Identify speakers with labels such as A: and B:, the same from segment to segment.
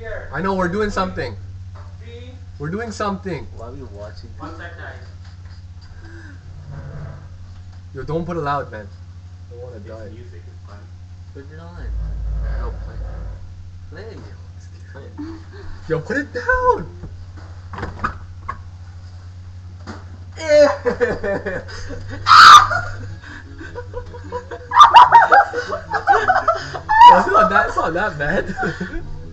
A: Here.
B: I know we're doing something. We're doing something.
C: Why are we watching?
A: One sec, guys.
B: Yo, don't put it loud, man. I wanna die.
D: music, it's fun.
C: Put it on.
B: No, play.
C: Play. Play it.
B: Yo, put it down. That's not that. It's not that bad.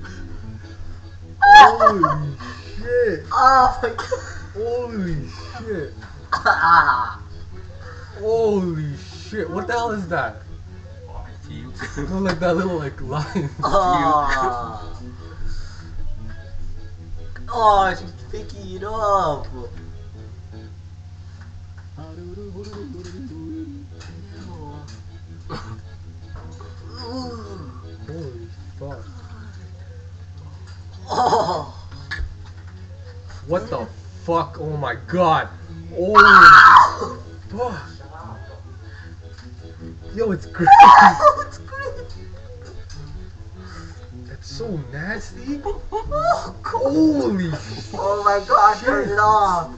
B: Holy shit!
C: Oh my god.
B: Holy shit! Holy shit! What the hell is that?
C: Team.
B: Look like that little like line.
C: Oh. Oh, she's picking it up. Oh.
B: What the fuck? Oh my god! Holy fuck! Yo, it's green.
C: it's great.
B: That's so nasty.
C: Oh,
B: Holy!
C: oh my god, turn it off.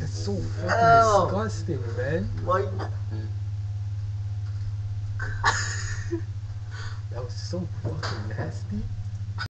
B: That's so fucking
C: Ow.
B: disgusting, man.
C: Why?
B: That was so fucking nasty.